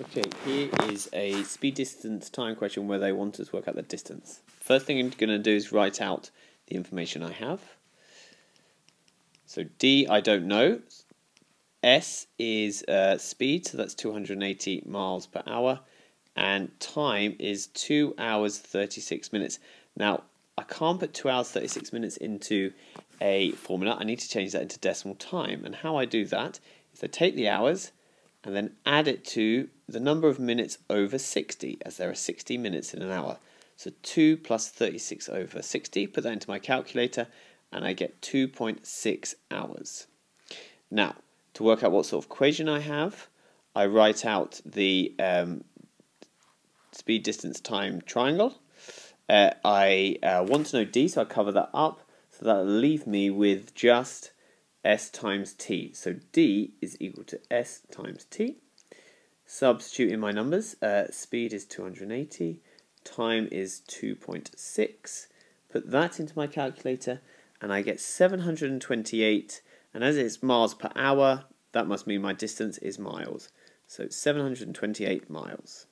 Okay, here is a speed distance time question where they want us to work out the distance. First thing I'm going to do is write out the information I have. So D I don't know. S is uh, speed, so that's 280 miles per hour. And time is 2 hours 36 minutes. Now, I can't put 2 hours 36 minutes into a formula. I need to change that into decimal time. And how I do that is I take the hours and then add it to the number of minutes over 60, as there are 60 minutes in an hour. So 2 plus 36 over 60, put that into my calculator, and I get 2.6 hours. Now, to work out what sort of equation I have, I write out the um, speed, distance, time triangle. Uh, I uh, want to know d, so I cover that up. So that'll leave me with just s times t. So d is equal to s times t. Substitute in my numbers. Uh, speed is 280. Time is 2.6. Put that into my calculator and I get 728. And as it's miles per hour, that must mean my distance is miles. So 728 miles.